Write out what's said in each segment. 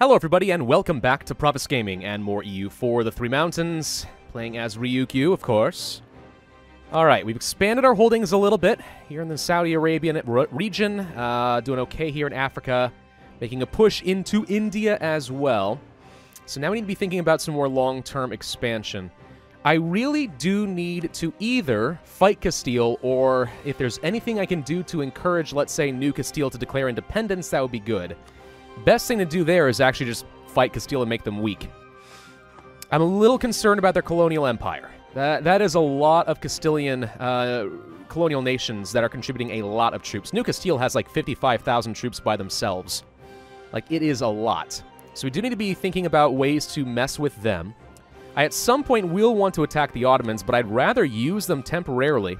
Hello, everybody, and welcome back to Pravus Gaming and more EU4 the Three Mountains, playing as Ryukyu, of course. Alright, we've expanded our holdings a little bit here in the Saudi Arabian region, uh, doing okay here in Africa, making a push into India as well. So now we need to be thinking about some more long-term expansion. I really do need to either fight Castile, or if there's anything I can do to encourage, let's say, New Castile to declare independence, that would be good. Best thing to do there is actually just fight Castile and make them weak. I'm a little concerned about their colonial empire. That, that is a lot of Castilian uh, colonial nations that are contributing a lot of troops. New Castile has like 55,000 troops by themselves. Like, it is a lot. So we do need to be thinking about ways to mess with them. I at some point will want to attack the Ottomans, but I'd rather use them temporarily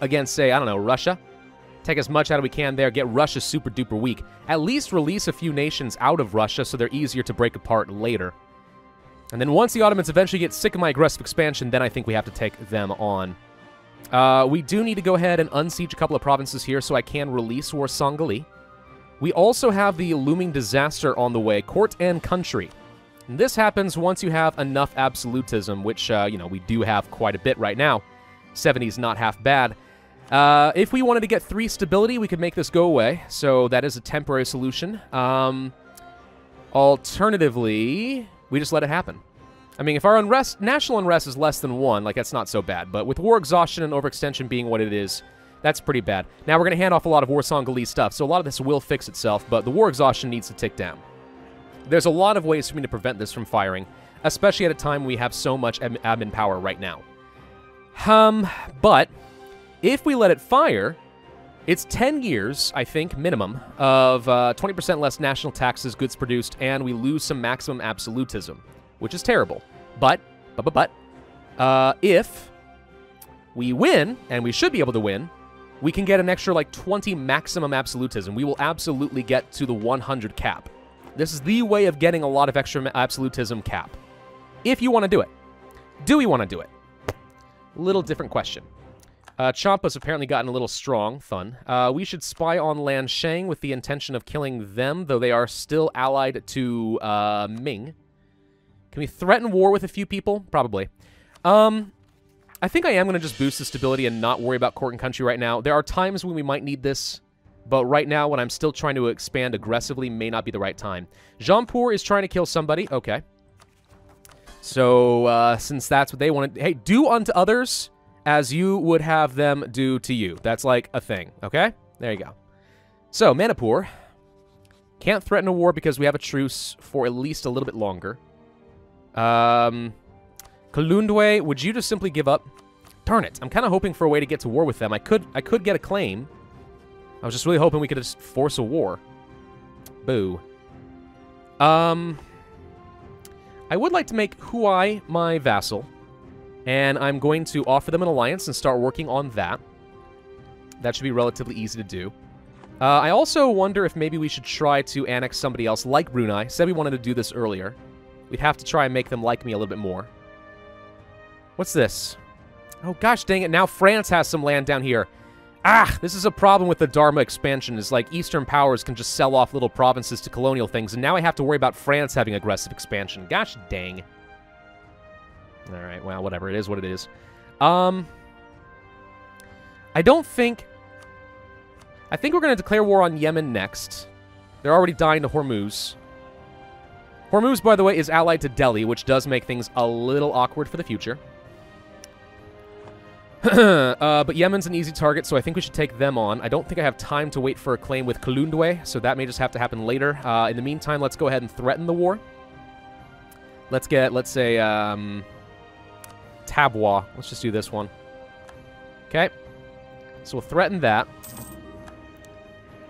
against, say, I don't know, Russia. Take as much out as we can there, get Russia super duper weak. At least release a few nations out of Russia so they're easier to break apart later. And then once the Ottomans eventually get sick of my aggressive expansion, then I think we have to take them on. Uh, we do need to go ahead and unsiege a couple of provinces here so I can release Warsangali. We also have the looming disaster on the way, court and country. And this happens once you have enough absolutism, which, uh, you know, we do have quite a bit right now. 70 is not half bad. Uh, if we wanted to get 3 stability, we could make this go away. So that is a temporary solution. Um, alternatively, we just let it happen. I mean, if our unrest, national unrest is less than 1, like, that's not so bad. But with war exhaustion and overextension being what it is, that's pretty bad. Now, we're going to hand off a lot of Warsangali stuff, so a lot of this will fix itself, but the war exhaustion needs to tick down. There's a lot of ways for me to prevent this from firing, especially at a time we have so much admin power right now. Um, but if we let it fire, it's 10 years, I think, minimum, of 20% uh, less national taxes, goods produced, and we lose some maximum absolutism, which is terrible. But, but, but, but, uh, if we win, and we should be able to win, we can get an extra, like, 20 maximum absolutism. We will absolutely get to the 100 cap. This is the way of getting a lot of extra absolutism cap. If you want to do it. Do we want to do it? Little different question. Uh, Champa's apparently gotten a little strong. Fun. Uh, we should spy on Lan Shang with the intention of killing them, though they are still allied to uh, Ming. Can we threaten war with a few people? Probably. Um, I think I am going to just boost the stability and not worry about court and country right now. There are times when we might need this, but right now when I'm still trying to expand aggressively may not be the right time. Jaunpur is trying to kill somebody. Okay. So, uh, since that's what they want to... Hey, do unto others as you would have them do to you. That's like a thing, okay? There you go. So, Manipur. Can't threaten a war because we have a truce for at least a little bit longer. Um, Kalundwe, would you just simply give up? Darn it. I'm kind of hoping for a way to get to war with them. I could I could get a claim. I was just really hoping we could just force a war. Boo. Um, I would like to make Huai my vassal. And I'm going to offer them an alliance and start working on that. That should be relatively easy to do. Uh, I also wonder if maybe we should try to annex somebody else like Brunei. Said we wanted to do this earlier. We'd have to try and make them like me a little bit more. What's this? Oh, gosh dang it. Now France has some land down here. Ah, this is a problem with the Dharma expansion, is like Eastern powers can just sell off little provinces to colonial things, and now I have to worry about France having aggressive expansion. Gosh dang. Alright, well, whatever. It is what it is. Um, I don't think... I think we're going to declare war on Yemen next. They're already dying to Hormuz. Hormuz, by the way, is allied to Delhi, which does make things a little awkward for the future. uh, but Yemen's an easy target, so I think we should take them on. I don't think I have time to wait for a claim with Kalundwe, so that may just have to happen later. Uh, in the meantime, let's go ahead and threaten the war. Let's get, let's say, um, Tabwa. Let's just do this one. Okay. So we'll threaten that.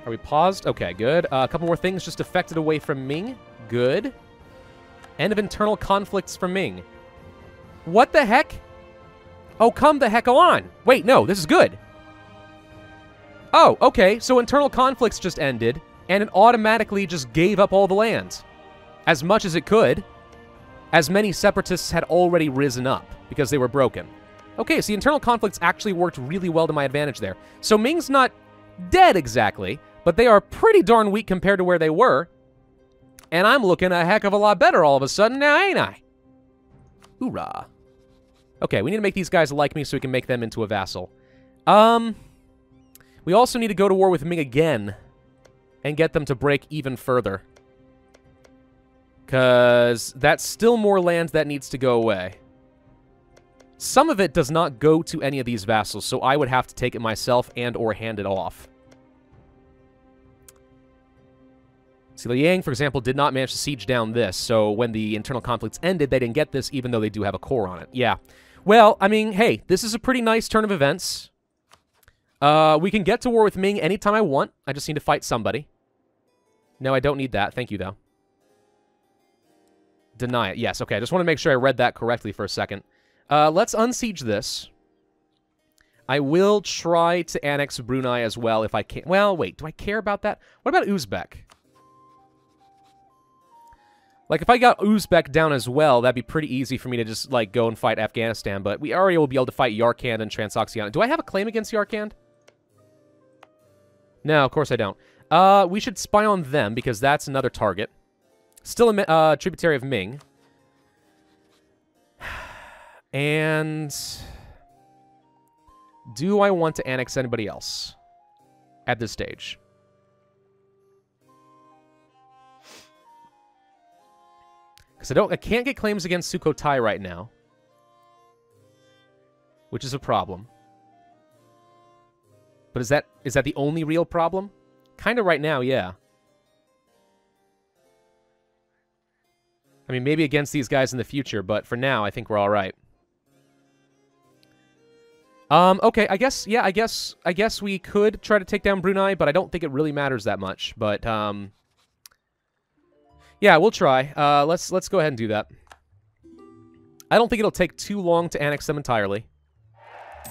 Are we paused? Okay, good. Uh, a couple more things just affected away from Ming. Good. End of internal conflicts from Ming. What the heck? Oh, come the heck on. Wait, no, this is good. Oh, okay, so internal conflicts just ended, and it automatically just gave up all the lands. As much as it could as many separatists had already risen up because they were broken. Okay, so internal conflicts actually worked really well to my advantage there. So Ming's not dead exactly, but they are pretty darn weak compared to where they were. And I'm looking a heck of a lot better all of a sudden now, ain't I? Hoorah. Okay, we need to make these guys like me so we can make them into a vassal. Um, we also need to go to war with Ming again and get them to break even further. Because that's still more land that needs to go away. Some of it does not go to any of these vassals, so I would have to take it myself and or hand it off. See, Liang, for example, did not manage to siege down this, so when the internal conflicts ended, they didn't get this, even though they do have a core on it. Yeah. Well, I mean, hey, this is a pretty nice turn of events. Uh, we can get to war with Ming anytime I want. I just need to fight somebody. No, I don't need that. Thank you, though. Deny it. Yes, okay. I just want to make sure I read that correctly for a second. Uh, let's unsiege this. I will try to annex Brunei as well if I can. Well, wait. Do I care about that? What about Uzbek? Like, if I got Uzbek down as well, that'd be pretty easy for me to just, like, go and fight Afghanistan. But we already will be able to fight Yarkand and Transoxiana. Do I have a claim against Yarkand? No, of course I don't. Uh, we should spy on them, because that's another target. Still a uh, tributary of Ming. And... Do I want to annex anybody else at this stage? Because I don't, I can't get claims against Sukhothai right now. Which is a problem. But is that is that the only real problem? Kind of right now, yeah. I mean, maybe against these guys in the future, but for now, I think we're all right. Um, okay, I guess, yeah, I guess, I guess we could try to take down Brunei, but I don't think it really matters that much. But, um, yeah, we'll try. Uh, let's let's go ahead and do that. I don't think it'll take too long to annex them entirely.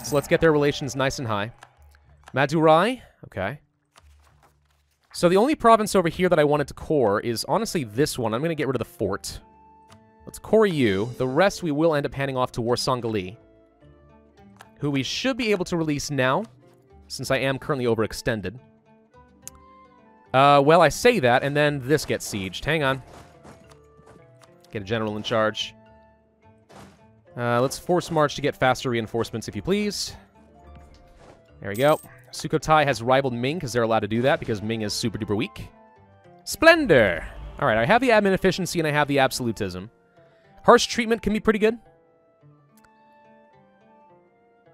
So let's get their relations nice and high. Madurai? Okay. So the only province over here that I wanted to core is honestly this one. I'm going to get rid of the fort. Let's core you. The rest we will end up handing off to Warsangali, who we should be able to release now, since I am currently overextended. Uh, well, I say that, and then this gets sieged. Hang on. Get a general in charge. Uh, let's force march to get faster reinforcements, if you please. There we go. Sukhothai has rivaled Ming, because they're allowed to do that, because Ming is super-duper weak. Splendor! Alright, I have the admin efficiency, and I have the absolutism. Harsh treatment can be pretty good.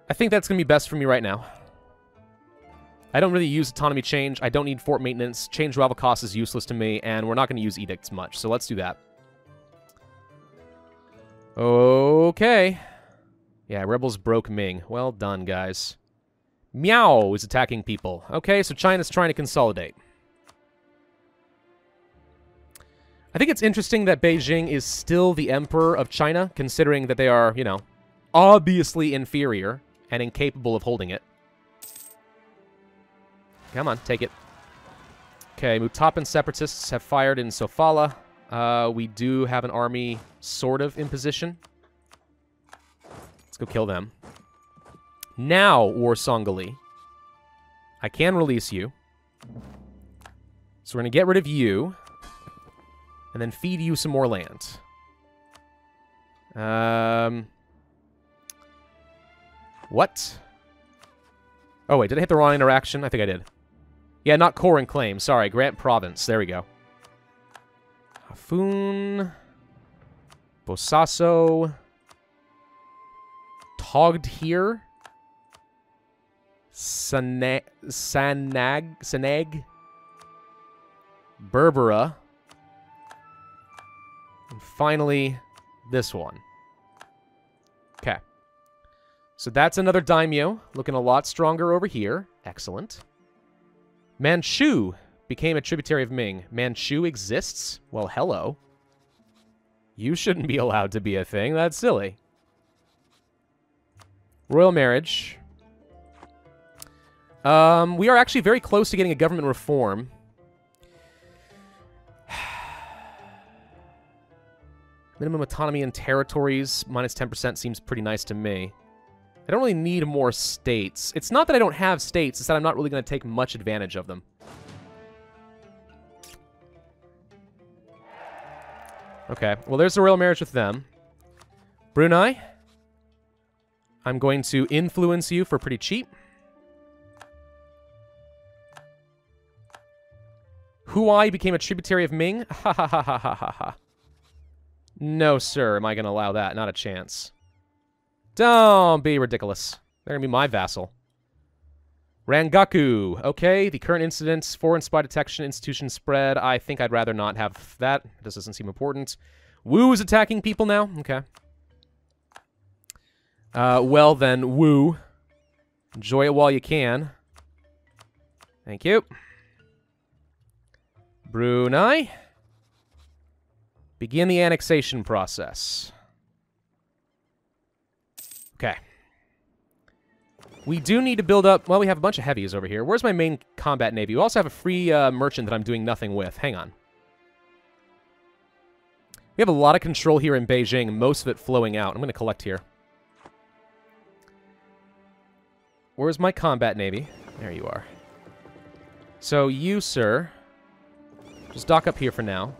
I think that's going to be best for me right now. I don't really use autonomy change. I don't need fort maintenance. Change rival cost is useless to me, and we're not going to use edicts much, so let's do that. Okay. Yeah, rebels broke Ming. Well done, guys. Miao is attacking people. Okay, so China's trying to consolidate. I think it's interesting that Beijing is still the emperor of China, considering that they are, you know, obviously inferior and incapable of holding it. Come on, take it. Okay, Mutapan separatists have fired in Sofala. Uh, we do have an army sort of in position. Let's go kill them. Now, Warsangali. I can release you. So we're going to get rid of you. And then feed you some more land. Um... What? Oh, wait, did I hit the wrong interaction? I think I did. Yeah, not core and claim. Sorry, grant province. There we go. Hafun. Bosaso. Togdheer. Sanag. Sanag. Sanag. Berbera. And finally, this one. Okay. So that's another daimyo. Looking a lot stronger over here. Excellent. Manchu became a tributary of Ming. Manchu exists? Well, hello. You shouldn't be allowed to be a thing. That's silly. Royal marriage. Um, we are actually very close to getting a government reform. Minimum autonomy in territories, minus 10% seems pretty nice to me. I don't really need more states. It's not that I don't have states, it's that I'm not really going to take much advantage of them. Okay, well, there's a royal marriage with them. Brunei, I'm going to influence you for pretty cheap. Huai became a tributary of Ming? Ha ha ha ha ha ha ha. No, sir. Am I going to allow that? Not a chance. Don't be ridiculous. They're going to be my vassal. Rangaku. Okay, the current incidents, foreign spy detection, institution spread. I think I'd rather not have that. This doesn't seem important. Wu is attacking people now? Okay. Uh, well then, Wu. Enjoy it while you can. Thank you. Brunei. Begin the annexation process. Okay. We do need to build up... Well, we have a bunch of heavies over here. Where's my main combat navy? We also have a free uh, merchant that I'm doing nothing with. Hang on. We have a lot of control here in Beijing, most of it flowing out. I'm going to collect here. Where's my combat navy? There you are. So you, sir, just dock up here for now.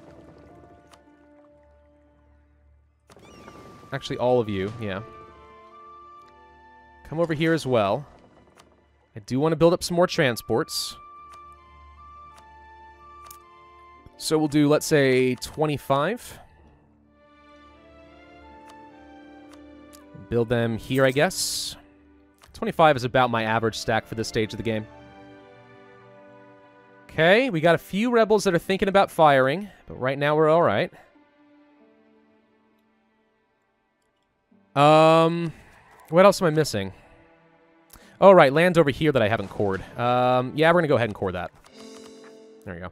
Actually, all of you, yeah. Come over here as well. I do want to build up some more transports. So we'll do, let's say, 25. Build them here, I guess. 25 is about my average stack for this stage of the game. Okay, we got a few rebels that are thinking about firing, but right now we're alright. Um, what else am I missing? Oh, right, land's over here that I haven't cored. Um, yeah, we're going to go ahead and core that. There we go.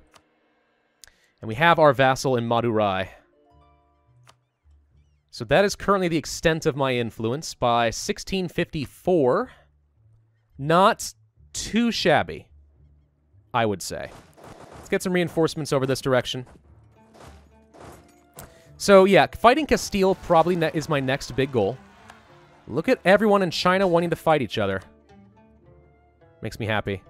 And we have our vassal in Madurai. So that is currently the extent of my influence by 1654. Not too shabby, I would say. Let's get some reinforcements over this direction. So yeah, fighting Castile probably is my next big goal. Look at everyone in China wanting to fight each other. Makes me happy.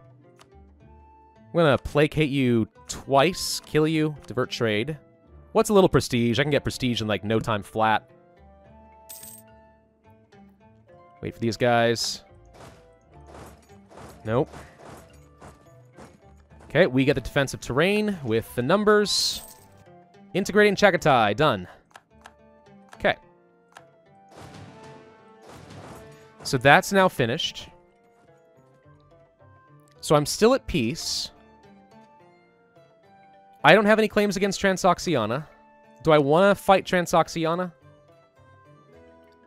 I'm gonna placate you twice, kill you, divert trade. What's a little prestige? I can get prestige in like no time flat. Wait for these guys. Nope. Okay, we get the defensive terrain with the numbers. Integrating Chagatai, done. Okay. So that's now finished. So I'm still at peace. I don't have any claims against Transoxiana. Do I want to fight Transoxiana?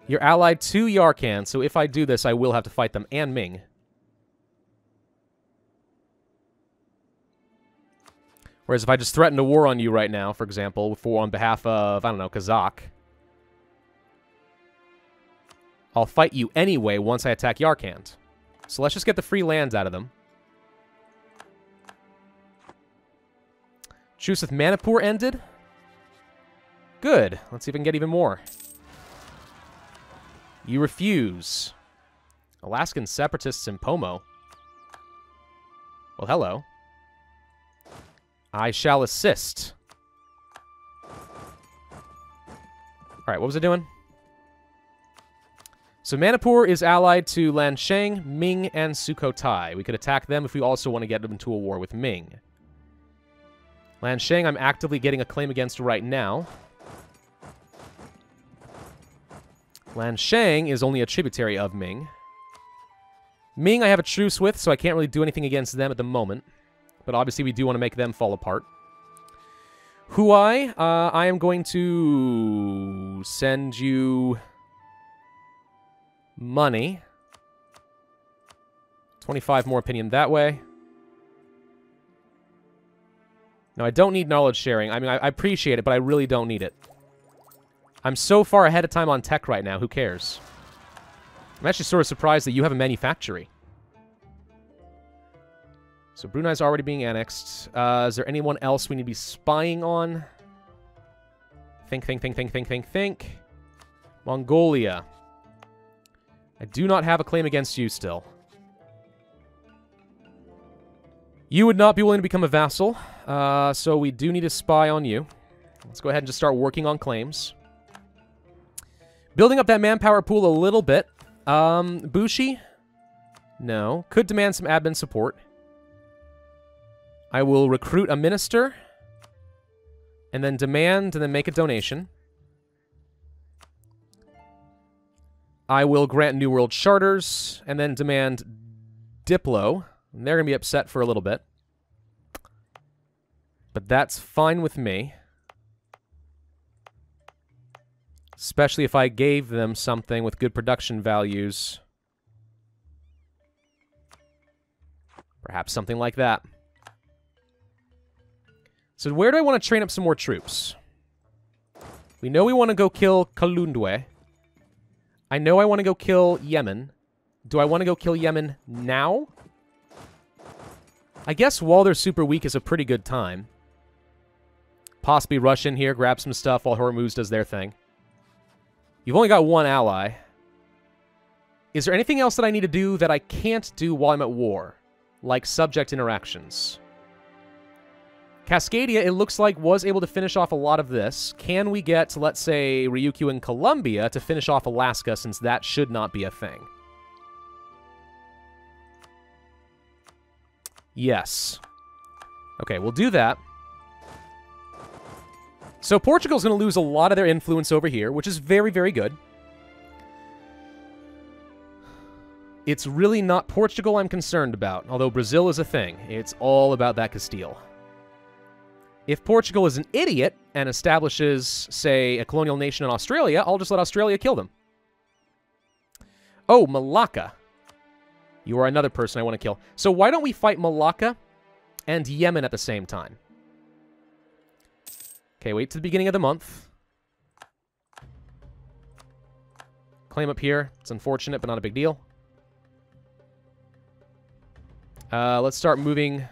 You're allied to Yarkand, so if I do this, I will have to fight them, and Ming. Whereas if I just threaten a war on you right now, for example, for on behalf of, I don't know, Kazakh, I'll fight you anyway once I attack Yarkand. So let's just get the free lands out of them. Truce with Manipur ended. Good. Let's see if I can get even more. You refuse. Alaskan separatists in Pomo. Well, hello. I shall assist. Alright, what was I doing? So Manipur is allied to Lansheng, Ming, and Sukhothai. We could attack them if we also want to get into a war with Ming. Lansheng, I'm actively getting a claim against right now. Lansheng is only a tributary of Ming. Ming I have a truce with, so I can't really do anything against them at the moment. But obviously we do want to make them fall apart. Huai, uh, I am going to send you money. 25 more opinion that way. No, I don't need knowledge sharing. I mean, I, I, appreciate it, but I really don't need it. I'm so far ahead of time on tech right now. Who cares? I'm actually sort of surprised that you have a manufactory. So Brunei's already being annexed. Uh, is there anyone else we need to be spying on? Think, think, think, think, think, think, think. Mongolia. I do not have a claim against you still. You would not be willing to become a vassal, uh, so we do need to spy on you. Let's go ahead and just start working on claims. Building up that manpower pool a little bit. Um, Bushi? No. Could demand some admin support. I will recruit a minister. And then demand and then make a donation. I will grant New World charters and then demand Diplo. And they're going to be upset for a little bit. But that's fine with me. Especially if I gave them something with good production values. Perhaps something like that. So where do I want to train up some more troops? We know we want to go kill Kalundwe. I know I want to go kill Yemen. Do I want to go kill Yemen now? I guess while they're super weak is a pretty good time. Possibly rush in here, grab some stuff while Hormuz does their thing. You've only got one ally. Is there anything else that I need to do that I can't do while I'm at war? Like subject interactions. Cascadia, it looks like, was able to finish off a lot of this. Can we get, let's say, Ryukyu and Columbia to finish off Alaska, since that should not be a thing? Yes. Okay, we'll do that. So Portugal's going to lose a lot of their influence over here, which is very, very good. It's really not Portugal I'm concerned about, although Brazil is a thing. It's all about that Castile. If Portugal is an idiot and establishes, say, a colonial nation in Australia, I'll just let Australia kill them. Oh, Malacca. You are another person I want to kill. So why don't we fight Malacca and Yemen at the same time? Okay, wait to the beginning of the month. Claim up here. It's unfortunate, but not a big deal. Uh, let's start moving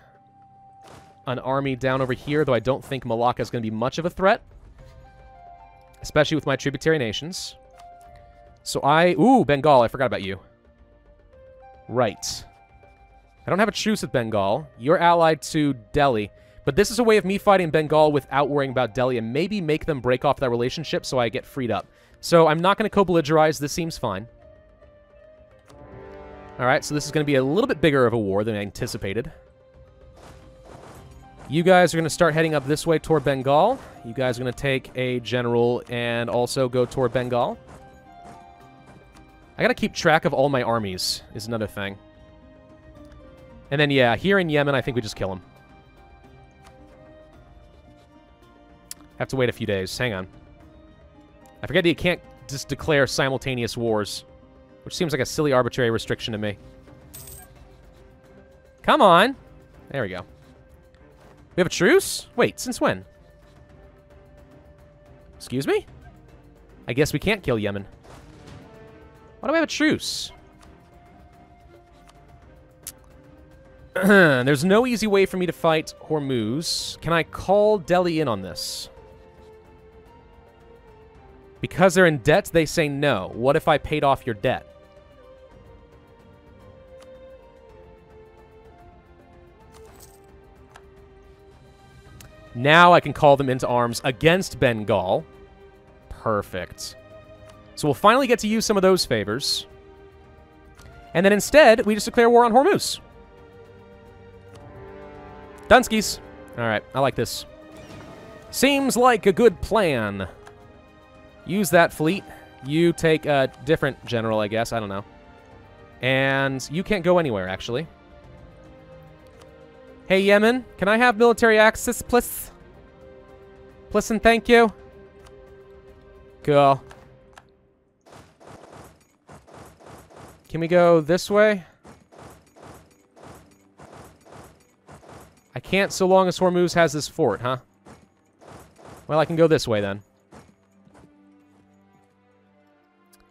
an army down over here, though I don't think Malacca is going to be much of a threat. Especially with my tributary nations. So I... Ooh, Bengal, I forgot about you. Right. I don't have a truce with Bengal. You're allied to Delhi. But this is a way of me fighting Bengal without worrying about Delhi and maybe make them break off that relationship so I get freed up. So I'm not going to co-belligerize. This seems fine. Alright, so this is going to be a little bit bigger of a war than I anticipated. You guys are going to start heading up this way toward Bengal. You guys are going to take a general and also go toward Bengal. I got to keep track of all my armies is another thing. And then, yeah, here in Yemen, I think we just kill him. Have to wait a few days. Hang on. I forget that you can't just declare simultaneous wars, which seems like a silly arbitrary restriction to me. Come on. There we go. We have a truce? Wait, since when? Excuse me? I guess we can't kill Yemen. Why do we have a truce? There's no easy way for me to fight Hormuz. Can I call Delhi in on this? Because they're in debt, they say no. What if I paid off your debt? Now I can call them into arms against Bengal. Perfect. So we'll finally get to use some of those favors. And then instead, we just declare war on Hormuz. Dunskies. All right, I like this. Seems like a good plan. Use that fleet. You take a different general, I guess. I don't know. And you can't go anywhere, actually. Hey, Yemen, can I have military access, please? Please and thank you. Cool. Can we go this way? I can't so long as Hormuz has this fort, huh? Well, I can go this way then.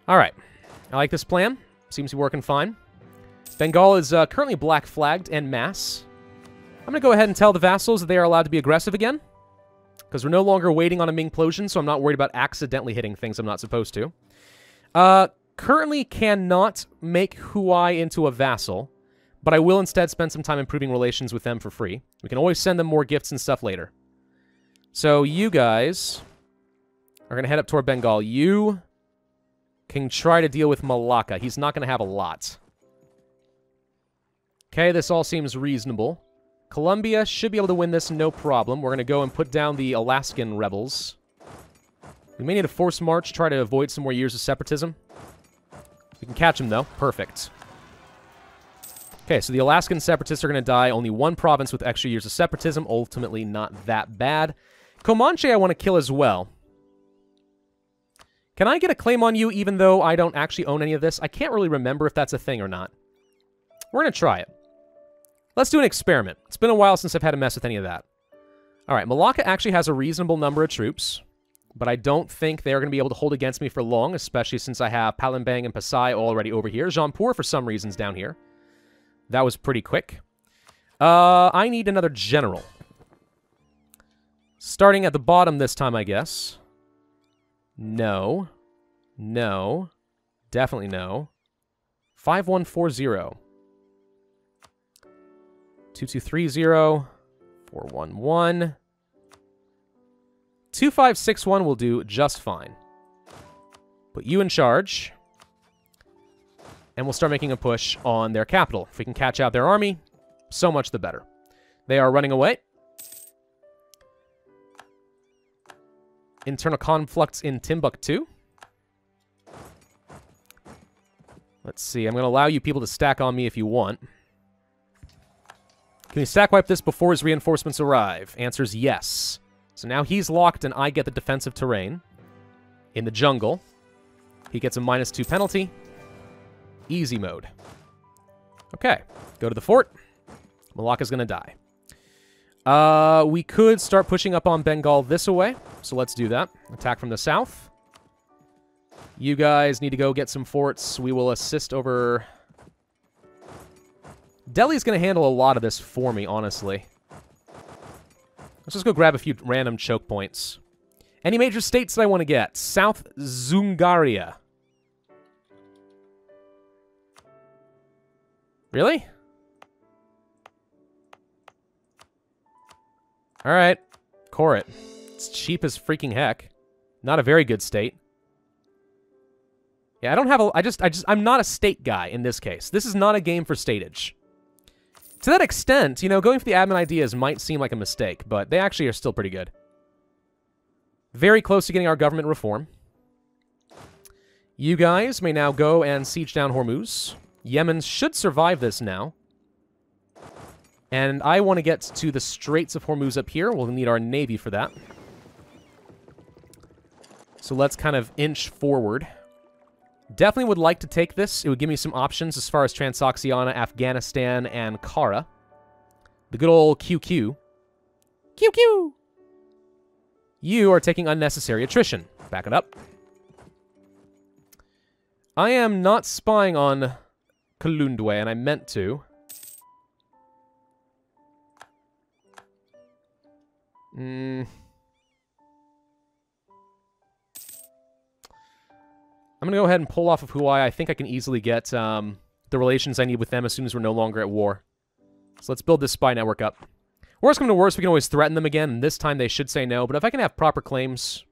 Alright. I like this plan. Seems to be working fine. Bengal is uh, currently black flagged en masse. I'm going to go ahead and tell the vassals that they are allowed to be aggressive again. Because we're no longer waiting on a Mingplosion, so I'm not worried about accidentally hitting things I'm not supposed to. Uh, currently cannot make Huai into a vassal, but I will instead spend some time improving relations with them for free. We can always send them more gifts and stuff later. So you guys are going to head up toward Bengal. You can try to deal with Malacca. He's not going to have a lot. Okay, this all seems reasonable. Colombia should be able to win this no problem. We're going to go and put down the Alaskan rebels. We may need a forced march, try to avoid some more years of separatism. We can catch them, though. Perfect. Okay, so the Alaskan separatists are going to die. Only one province with extra years of separatism. Ultimately, not that bad. Comanche I want to kill as well. Can I get a claim on you even though I don't actually own any of this? I can't really remember if that's a thing or not. We're going to try it. Let's do an experiment. It's been a while since I've had to mess with any of that. All right, Malacca actually has a reasonable number of troops, but I don't think they're going to be able to hold against me for long, especially since I have Palembang and Pasai already over here. Jaunpur, for some reasons, down here. That was pretty quick. Uh, I need another general. Starting at the bottom this time, I guess. No. No. Definitely no. 5140. 2230. 411. 2561 will do just fine. Put you in charge. And we'll start making a push on their capital. If we can catch out their army, so much the better. They are running away. Internal conflicts in Timbuktu. Let's see. I'm going to allow you people to stack on me if you want. Can you stack wipe this before his reinforcements arrive? Answer's yes. So now he's locked and I get the defensive terrain. In the jungle. He gets a minus two penalty. Easy mode. Okay. Go to the fort. Malacca's going to die. Uh, we could start pushing up on Bengal this way. So let's do that. Attack from the south. You guys need to go get some forts. We will assist over... Delhi's going to handle a lot of this for me, honestly. Let's just go grab a few random choke points. Any major states that I want to get? South Zungaria. Really? Alright. Core it. It's cheap as freaking heck. Not a very good state. Yeah, I don't have a... I just... I just... I'm not a state guy in this case. This is not a game for stateage. To that extent, you know, going for the admin ideas might seem like a mistake, but they actually are still pretty good. Very close to getting our government reform. You guys may now go and siege down Hormuz. Yemen should survive this now. And I want to get to the Straits of Hormuz up here. We'll need our navy for that. So let's kind of inch forward. Definitely would like to take this. It would give me some options as far as Transoxiana, Afghanistan, and Kara. The good old QQ. QQ! You are taking unnecessary attrition. Back it up. I am not spying on Kalundwe, and I meant to. Hmm. I'm going to go ahead and pull off of Huai. I think I can easily get um, the relations I need with them as soon as we're no longer at war. So let's build this spy network up. Worst come to worst, we can always threaten them again, and this time they should say no. But if I can have proper claims,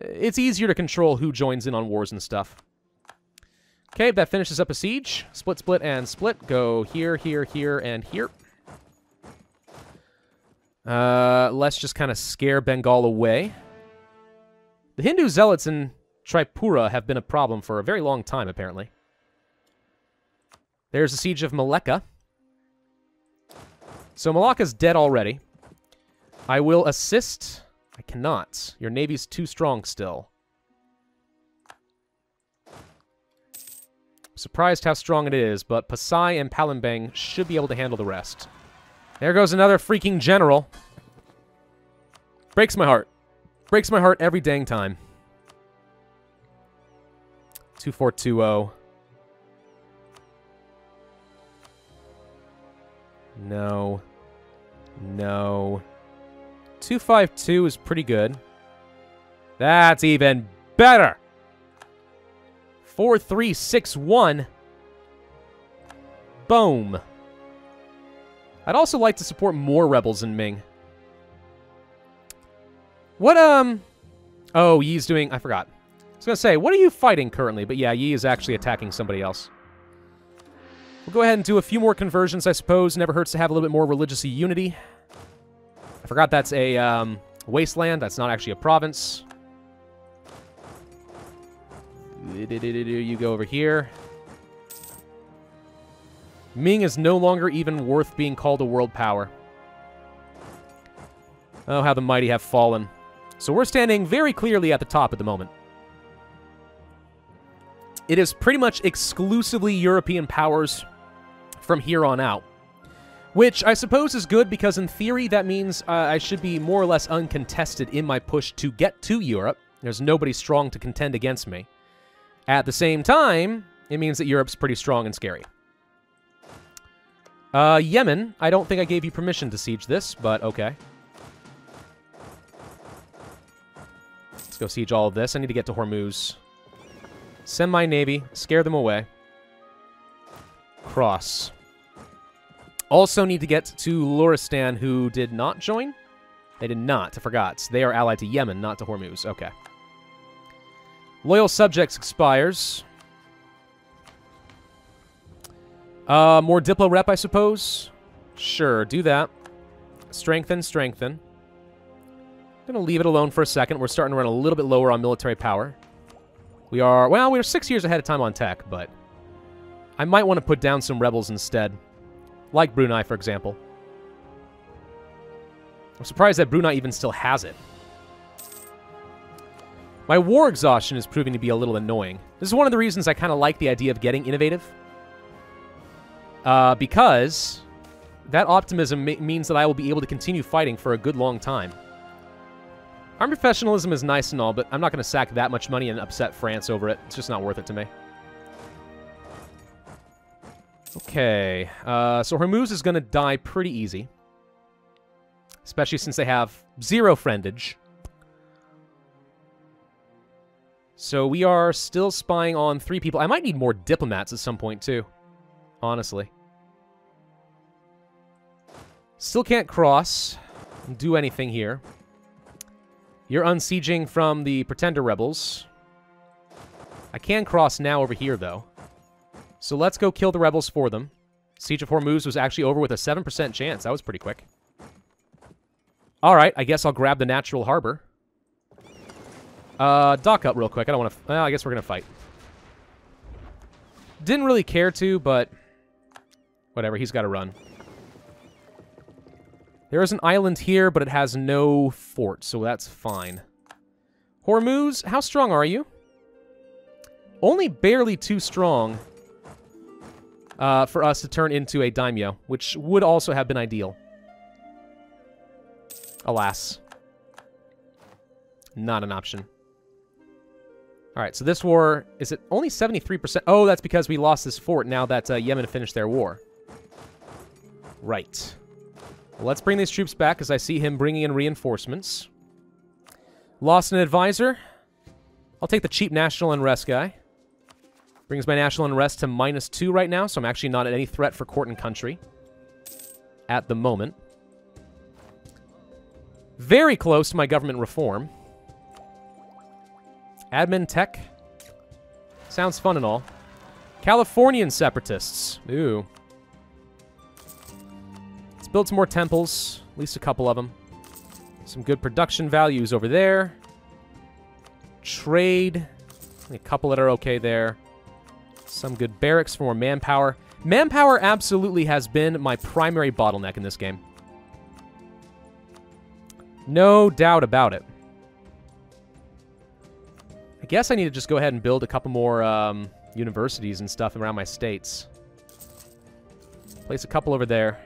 it's easier to control who joins in on wars and stuff. Okay, that finishes up a siege. Split, split, and split. Go here, here, here, and here. Uh, let's just kind of scare Bengal away. The Hindu zealots in Tripura have been a problem for a very long time, apparently. There's the siege of Malacca. So Malacca's dead already. I will assist. I cannot. Your navy's too strong still. Surprised how strong it is, but Pasai and Palembang should be able to handle the rest. There goes another freaking general. Breaks my heart. Breaks my heart every dang time. 2420. No. No. 252 is pretty good. That's even better. 4361. Boom. I'd also like to support more rebels in Ming. What, um... Oh, Yi's doing... I forgot. I was going to say, what are you fighting currently? But yeah, Yi is actually attacking somebody else. We'll go ahead and do a few more conversions, I suppose. Never hurts to have a little bit more religious unity. I forgot that's a um, wasteland. That's not actually a province. You go over here. Ming is no longer even worth being called a world power. Oh, how the mighty have fallen. So we're standing very clearly at the top at the moment. It is pretty much exclusively European powers from here on out. Which I suppose is good because in theory that means uh, I should be more or less uncontested in my push to get to Europe. There's nobody strong to contend against me. At the same time, it means that Europe's pretty strong and scary. Uh, Yemen, I don't think I gave you permission to siege this, but okay. Let's go siege all of this. I need to get to Hormuz. Send my navy. Scare them away. Cross. Also need to get to Loristan, who did not join? They did not. I forgot. They are allied to Yemen, not to Hormuz. Okay. Loyal subjects expires. Uh, more Diplo rep, I suppose? Sure, do that. Strengthen, strengthen. Gonna leave it alone for a second. We're starting to run a little bit lower on military power. We are, well, we are six years ahead of time on tech, but I might want to put down some rebels instead. Like Brunei, for example. I'm surprised that Brunei even still has it. My war exhaustion is proving to be a little annoying. This is one of the reasons I kind of like the idea of getting innovative. Uh, because that optimism means that I will be able to continue fighting for a good long time. Army professionalism is nice and all, but I'm not going to sack that much money and upset France over it. It's just not worth it to me. Okay, uh, so Hormuz is going to die pretty easy. Especially since they have zero friendage. So we are still spying on three people. I might need more diplomats at some point, too. Honestly. Still can't cross. And do anything here. You're unsieging from the Pretender Rebels. I can cross now over here, though. So let's go kill the rebels for them. Siege of Hormuz was actually over with a 7% chance. That was pretty quick. All right, I guess I'll grab the natural harbor. Uh, dock up real quick. I don't want to... Well, I guess we're going to fight. Didn't really care to, but... Whatever, he's got to run. There is an island here, but it has no fort, so that's fine. Hormuz, how strong are you? Only barely too strong uh, for us to turn into a daimyo, which would also have been ideal. Alas. Not an option. Alright, so this war, is it only 73%? Oh, that's because we lost this fort now that uh, Yemen finished their war. Right. Let's bring these troops back, as I see him bringing in reinforcements. Lost an advisor. I'll take the cheap national unrest guy. Brings my national unrest to minus two right now, so I'm actually not at any threat for court and country at the moment. Very close to my government reform. Admin tech. Sounds fun and all. Californian separatists. Ooh. Build some more temples. At least a couple of them. Some good production values over there. Trade. A couple that are okay there. Some good barracks for more manpower. Manpower absolutely has been my primary bottleneck in this game. No doubt about it. I guess I need to just go ahead and build a couple more um, universities and stuff around my states. Place a couple over there.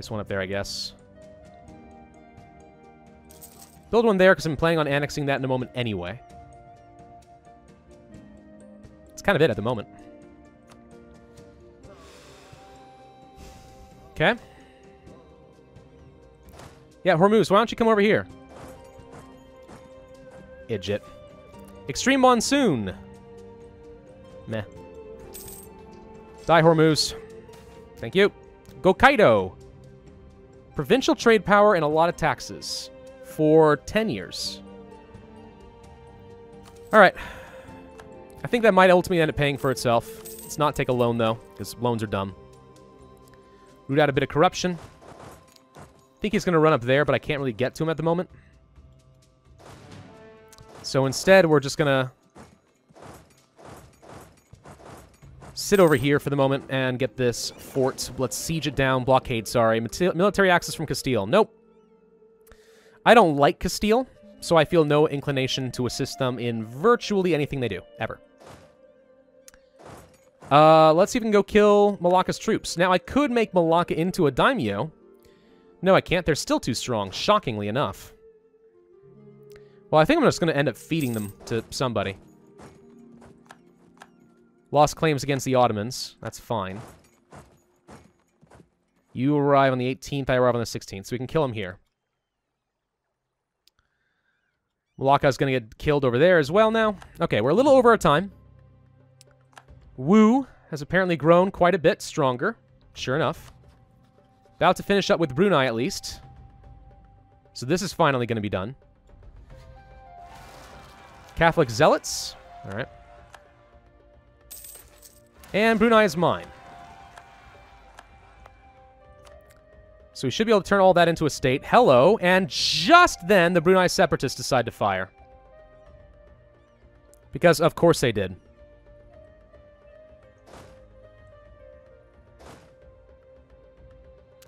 Place one up there, I guess. Build one there because I'm planning on annexing that in a moment anyway. That's kind of it at the moment. Okay. Yeah, Hormuz, why don't you come over here? Idjit. Extreme Monsoon. Meh. Die, Hormuz. Thank you. Go Kaido. Provincial trade power and a lot of taxes for 10 years. All right. I think that might ultimately end up paying for itself. Let's not take a loan, though, because loans are dumb. Root out a bit of corruption. I think he's going to run up there, but I can't really get to him at the moment. So instead, we're just going to sit over here for the moment and get this fort. Let's siege it down. Blockade, sorry. Military access from Castile. Nope. I don't like Castile, so I feel no inclination to assist them in virtually anything they do, ever. Uh, let's even go kill Malacca's troops. Now, I could make Malacca into a daimyo. No, I can't. They're still too strong, shockingly enough. Well, I think I'm just going to end up feeding them to somebody. Lost claims against the Ottomans. That's fine. You arrive on the 18th, I arrive on the 16th, so we can kill him here. Malacca's going to get killed over there as well now. Okay, we're a little over our time. Wu has apparently grown quite a bit stronger. Sure enough. About to finish up with Brunei, at least. So this is finally going to be done. Catholic Zealots. All right. And Brunei is mine. So we should be able to turn all that into a state. Hello. And just then, the Brunei Separatists decide to fire. Because, of course, they did.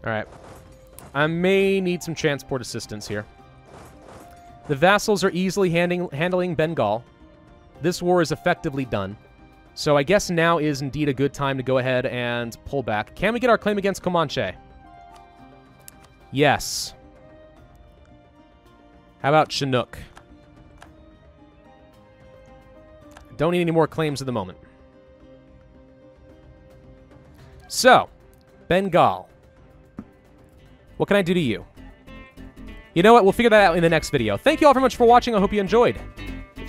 Alright. I may need some transport assistance here. The vassals are easily handing, handling Bengal. This war is effectively done. So I guess now is indeed a good time to go ahead and pull back. Can we get our claim against Comanche? Yes. How about Chinook? Don't need any more claims at the moment. So, Bengal. What can I do to you? You know what? We'll figure that out in the next video. Thank you all very much for watching. I hope you enjoyed.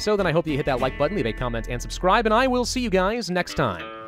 So, then I hope you hit that like button, leave a comment, and subscribe, and I will see you guys next time.